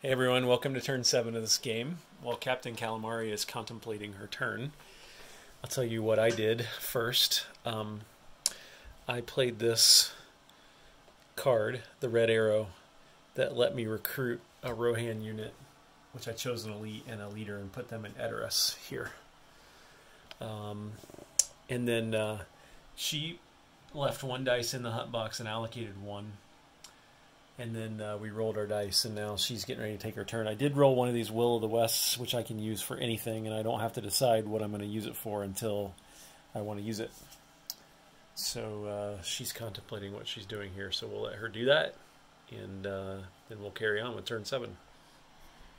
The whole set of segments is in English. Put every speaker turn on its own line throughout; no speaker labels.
Hey everyone, welcome to turn 7 of this game. While Captain Calamari is contemplating her turn, I'll tell you what I did first. Um, I played this card, the red arrow, that let me recruit a Rohan unit, which I chose an elite and a leader and put them in Edoras here. Um, and then uh, she left one dice in the hunt box and allocated one and then uh, we rolled our dice, and now she's getting ready to take her turn. I did roll one of these Will of the Wests, which I can use for anything, and I don't have to decide what I'm going to use it for until I want to use it. So uh, she's contemplating what she's doing here, so we'll let her do that, and uh, then we'll carry on with turn seven.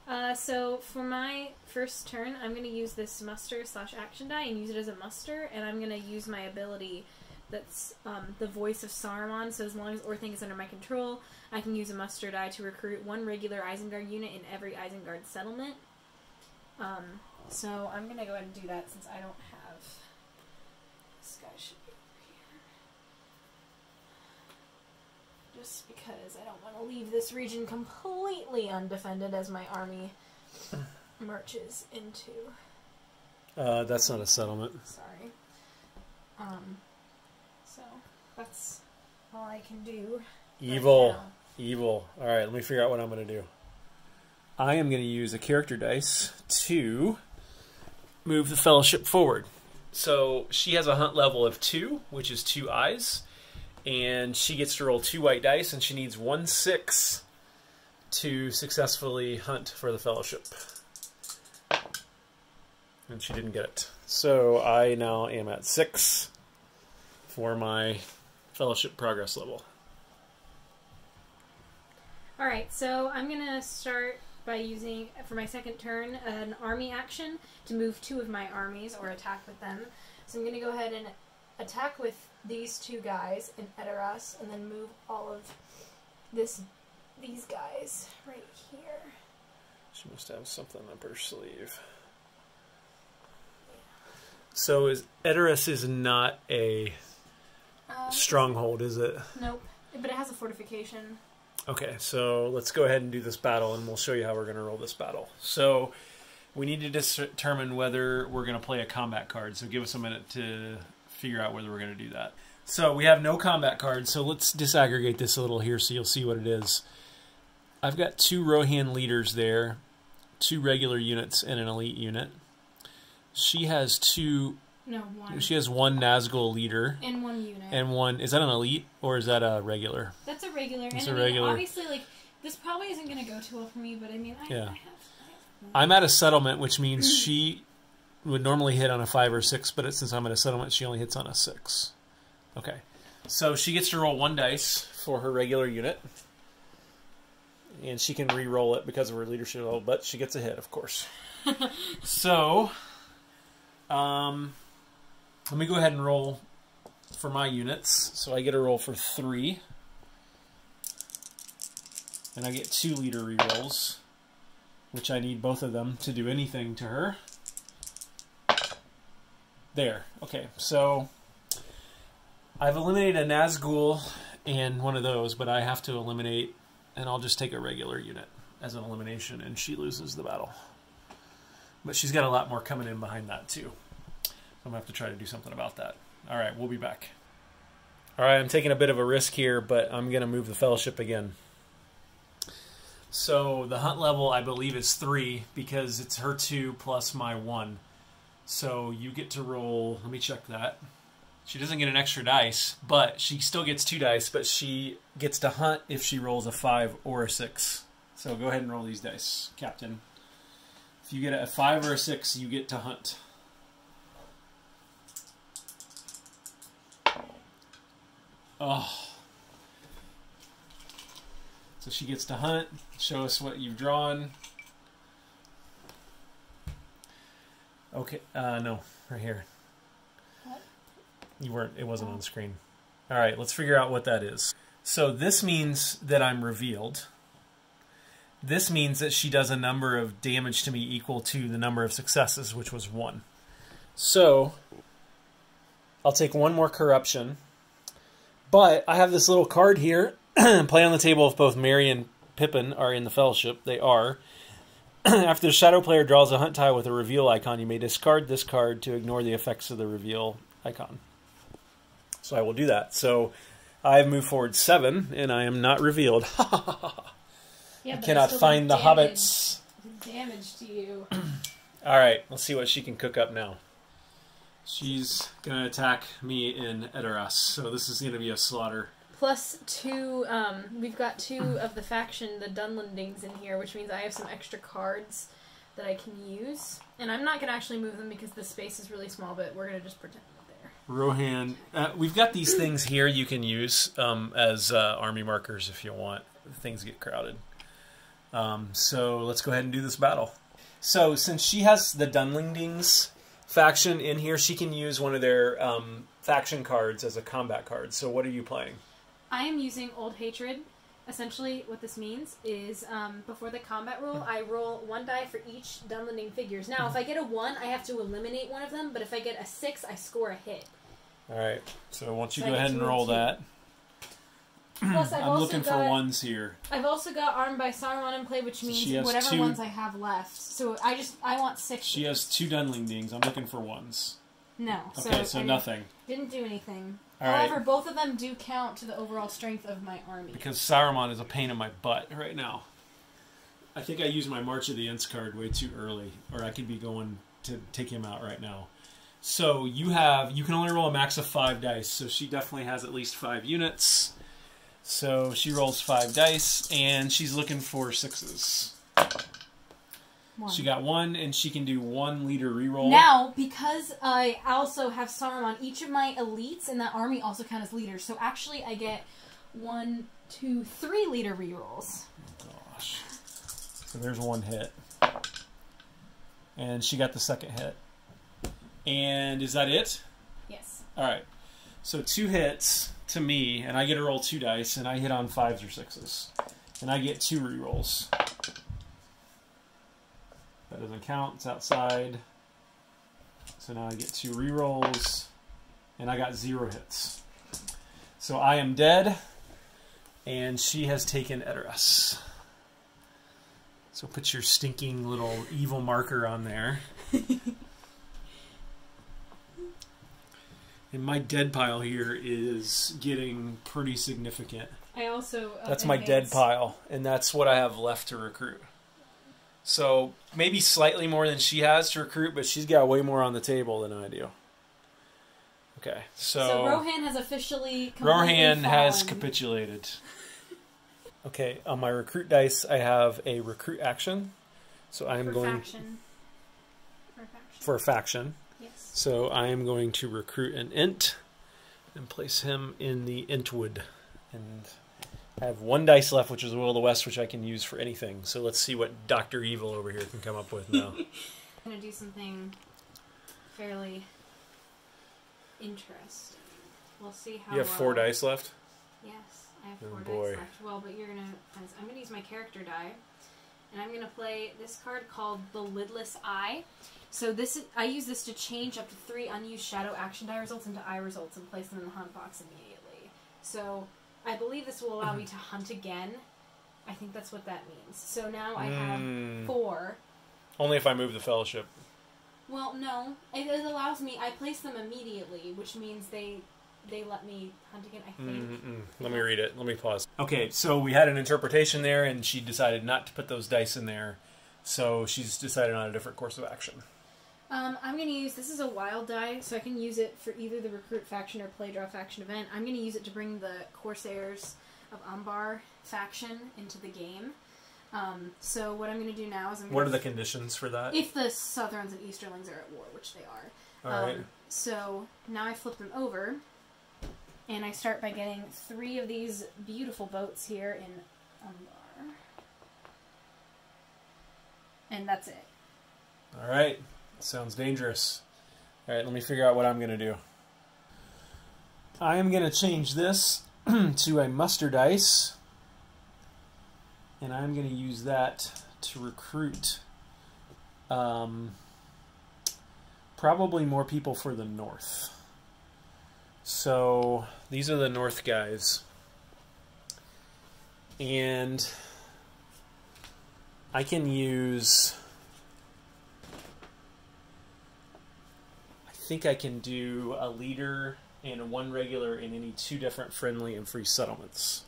Uh, so for my first turn, I'm going to use this muster slash action die and use it as a muster, and I'm going to use my ability that's um, the voice of Saruman. So as long as Orthanc is under my control, I can use a muster die to recruit one regular Isengard unit in every Isengard settlement. Um, so I'm gonna go ahead and do that since I don't have. This guy should be over here. Just because I don't want to leave this region completely undefended as my army marches into.
Uh, that's not a settlement.
Sorry. Um, that's all I can do.
Evil.
Right.
Evil. All right, let me figure out what I'm going to do. I am going to use a character dice to move the fellowship forward. So she has a hunt level of two, which is two eyes, and she gets to roll two white dice, and she needs one six to successfully hunt for the fellowship. And she didn't get it. So I now am at six for my fellowship progress level.
All right, so I'm gonna start by using for my second turn an army action to move two of my armies or attack with them. So I'm gonna go ahead and attack with these two guys in Edoras, and then move all of this these guys right here.
She must have something up her sleeve. So is Edoras is not a
Um,
stronghold, is it?
Nope, but it has a fortification.
Okay, so let's go ahead and do this battle, and we'll show you how we're going to roll this battle. So we need to determine whether we're going to play a combat card. So give us a minute to figure out whether we're going to do that. So we have no combat cards, so let's disaggregate this a little here so you'll see what it is. I've got two Rohan leaders there, two regular units, and an elite unit. She has two.
No, one.
She has one Nazgul leader
in one unit.
and one. Is that an elite or is that a regular?
That's a regular.
It's
and
a
I mean,
regular.
obviously, like this probably isn't going to go too well for me, but I mean, I,
Yeah.
I have.
I'm at a settlement, which means she would normally hit on a five or six, but since I'm at a settlement, she only hits on a six. Okay. So she gets to roll one dice for her regular unit. And she can re roll it because of her leadership level, but she gets a hit, of course. so, um, let me go ahead and roll for my units. So I get a roll for three. And I get two leader re rolls which I need both of them to do anything to her. There. Okay, so I've eliminated a Nazgul and one of those, but I have to eliminate, and I'll just take a regular unit as an elimination, and she loses the battle. But she's got a lot more coming in behind that, too. I'm to have to try to do something about that. All right, we'll be back. All right, I'm taking a bit of a risk here, but I'm going to move the fellowship again. So the hunt level, I believe, is three because it's her two plus my one. So you get to roll. Let me check that. She doesn't get an extra dice, but she still gets two dice. But she gets to hunt if she rolls a five or a six. So go ahead and roll these dice, Captain. If you get a five or a six, you get to hunt. Oh. So she gets to hunt, show us what you've drawn. Okay, uh, no, right here.
What?
You weren't, it wasn't on screen. All right, let's figure out what that is. So this means that I'm revealed. This means that she does a number of damage to me equal to the number of successes, which was one. So I'll take one more corruption. But I have this little card here, play on the table if both Merry and Pippin are in the Fellowship. They are. After the Shadow player draws a hunt tile with a reveal icon, you may discard this card to ignore the effects of the reveal icon. So I will do that. So I have moved forward seven, and I am not revealed.
Yeah,
I cannot find the
damage-
hobbits.
Damage to you.
All right, let's see what she can cook up now. She's gonna attack me in Edoras, so this is gonna be a slaughter.
Plus two, um, we've got two of the faction, the Dunlendings, in here, which means I have some extra cards that I can use. And I'm not going to actually move them because the space is really small, but we're going to just pretend they're there.
Rohan, uh, we've got these things here you can use um, as uh, army markers if you want. Things get crowded. Um, so let's go ahead and do this battle. So since she has the Dunlendings faction in here, she can use one of their um, faction cards as a combat card. So what are you playing?
I am using Old Hatred. Essentially, what this means is um, before the combat roll, I roll one die for each Dunlending figures. Now, if I get a one, I have to eliminate one of them, but if I get a six, I score a hit.
All right. So don't you
So
go
I
ahead and roll
two.
that?
Plus, I've
I'm looking
got,
for ones here.
I've also got Armed by Saruman in play, which means
has
whatever
two-
ones I have left. So I just I want six.
She has two Dunlendings. I'm looking for ones.
no.
Okay, so,
I
nothing.
Didn't do anything.
All right.
However, both of them do count to the overall strength of my army.
Because Saruman is a pain in my butt right now. I think I used my March of the Ents card way too early, or I could be going to take him out right now. So you have you can only roll a max of five dice, so she definitely has at least five units. So she rolls five dice, and she's looking for sixes.
One.
She got one, and she can do one leader reroll.
Now, because I also have Saruman, each of my elites in that army also count as leaders. So actually, I get one, two, three leader rerolls.
Gosh. So there's one hit. And she got the second hit. And is that it?
Yes.
All right. So two hits to me, and I get to roll two dice, and I hit on fives or sixes. And I get two rerolls. That doesn't count. It's outside. So now I get two rerolls, and I got zero hits. So I am dead, and she has taken Edoras. So put your stinking little evil marker on there. and my dead pile here is getting pretty significant.
I also. uh,
That's my dead pile, and that's what I have left to recruit. So maybe slightly more than she has to recruit, but she's got way more on the table than I do. Okay, so,
So Rohan has officially. completely
Rohan has capitulated. Okay, on my recruit dice, I have a recruit action. So I am
For
going
faction. For faction.
for a faction.
Yes.
So I am going to recruit an Ent and place him in the Entwood. And I have one dice left, which is the Will of the West, which I can use for anything. So let's see what Doctor Evil over here can come up with now.
I'm gonna do something fairly interesting. We'll see how.
you have four dice left.
Yes, I have
Oh,
four
boy.
dice left. Well, but you're gonna. I'm gonna use my character die, and I'm gonna play this card called the Lidless Eye. So this is, I use this to change up to three unused shadow action die results into eye results and place them in the hunt box immediately. So I believe this will allow me to hunt again. I think that's what that means. So now I have
Mm.
four.
Only if I move the Fellowship.
Well, no, it, it allows me. I place them immediately, which means they they let me hunt again. I think.
Mm-mm. Let me read it. Let me pause. Okay, so we had an interpretation there, and she decided not to put those dice in there. So she's decided on a different course of action.
Um, I'm going to use this is a wild die, so I can use it for either the recruit faction or play draw faction event. I'm going to use it to bring the Corsairs of Umbar faction into the game. Um, so what I'm going to do now is I'm
What are
gonna,
the conditions for that?
if the Southrons and Easterlings are at war, which they are.
All right.
Um, so now I flip them over, and I start by getting three of these beautiful boats here in Umbar, and that's it.
All right. Sounds dangerous. All right, let me figure out what I'm going to do. I am going to change this to a muster dice, and I'm going to use that to recruit um, probably more people for the north. So these are the north guys. And I can use. I think I can do a leader and one regular in any two different friendly and free settlements.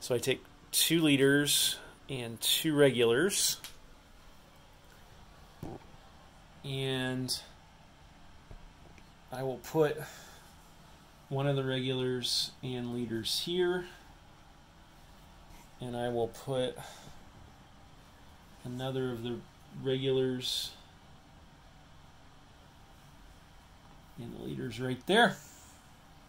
So I take two leaders and two regulars. And I will put one of the regulars and leaders here. And I will put another of the regulars and the leaders right there.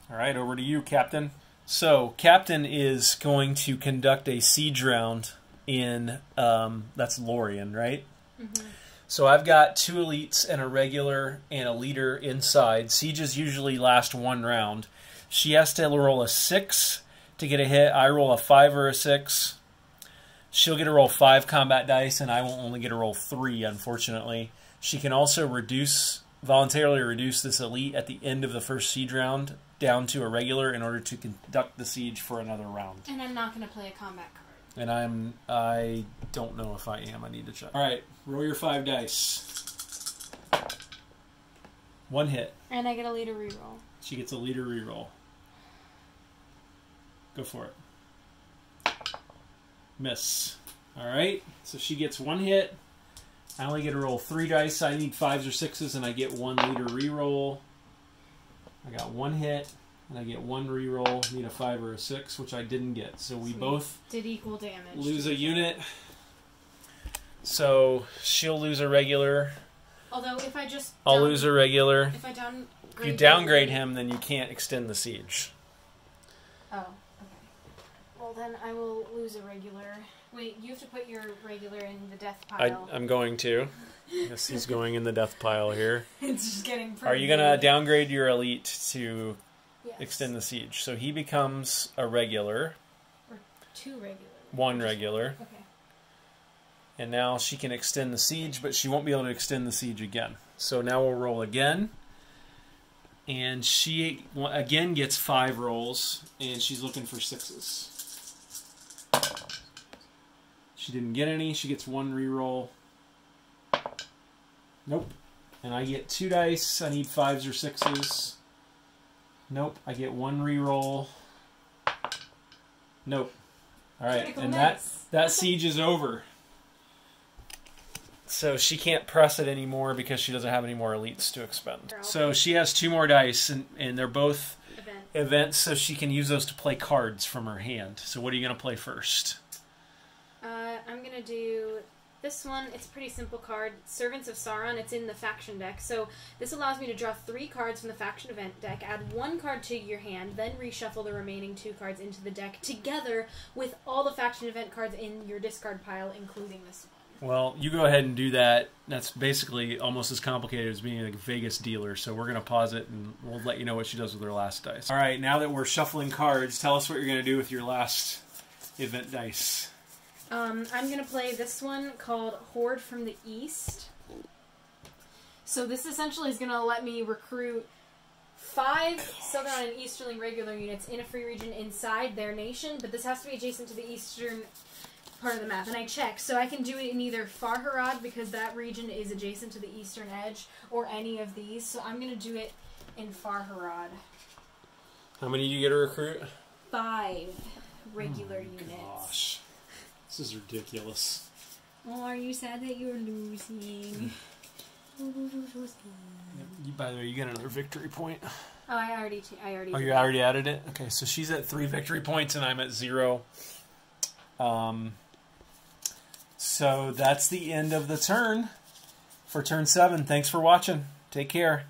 All right, over to you, Captain. So, Captain is going to conduct a siege round in, um, that's Lorien, right?
Mm-hmm.
So I've got two elites and a regular and a leader inside. Sieges usually last one round. She has to roll a six to get a hit. I roll a five or a six. She'll get to roll five combat dice, and I will only get to roll three, unfortunately. She can also reduce voluntarily reduce this elite at the end of the first siege round down to a regular in order to conduct the siege for another round.
And I'm not going to play a combat card.
And I'm I don't know if I am. I need to check. All right, roll your five dice. One hit.
And I get a leader reroll.
She gets a leader reroll. Go for it. Miss. All right. So she gets one hit. I only get to roll three dice. I need fives or sixes, and I get one leader reroll. I got one hit, and I get one reroll. Need a five or a six, which I didn't get. So we
Sweet.
both
Did equal damage.
lose a unit. So she'll lose a regular.
Although if I just
I'll
down-
lose a regular.
If I downgrade
If you downgrade him, then you can't extend the siege.
Oh, okay. Well then I will lose a regular. Wait, you have to put your regular in the death
I,
pile.
I'm going to. Yes, he's going in the death pile here.
it's just getting.
Are you going to downgrade your elite to
Yes.
extend the siege? So he becomes a regular, Or
two regular?
one regular,
Okay.
and now she can extend the siege, but she won't be able to extend the siege again. So now we'll roll again. And she again gets five rolls, and she's looking for sixes. She didn't get any. She gets one reroll. Nope. And I get two dice. I need fives or sixes. Nope. I get one reroll. Nope. All right,
Critical
and that that siege is over. So she can't press it anymore because she doesn't have any more elites to expend. So she has two more dice, and, and they're both
Event.
events, so she can use those to play cards from her hand. So what are you going to play first?
Uh, I'm gonna do this one. It's a pretty simple card. Servants of Sauron. It's in the faction deck. So this allows me to draw three cards from the faction event deck, add one card to your hand, then reshuffle the remaining two cards into the deck together with all the faction event cards in your discard pile, including this one.
Well, you go ahead and do that. That's basically almost as complicated as being a Vegas dealer. So we're going to pause it and we'll let you know what she does with her last dice. All right, now that we're shuffling cards, tell us what you're going to do with your last event dice.
Um, I'm gonna play this one called Horde from the East. So this essentially is gonna let me recruit five Southron and Easterling regular units in a free region inside their nation, but this has to be adjacent to the eastern part of the map. And I check, so I can do it in either Far Harad because that region is adjacent to the eastern edge, or any of these. So I'm gonna do it in Far Harad.
How many do you get to recruit?
Five regular units.
Gosh, this is ridiculous.
Oh, are you sad that you're losing?
You, by the way, you get another victory point.
Oh, I already, t- I already.
Oh,
did
you
that.
already added it? Okay, so she's at three victory points and I'm at zero. Um, so that's the end of the turn for turn seven. Thanks for watching. Take care.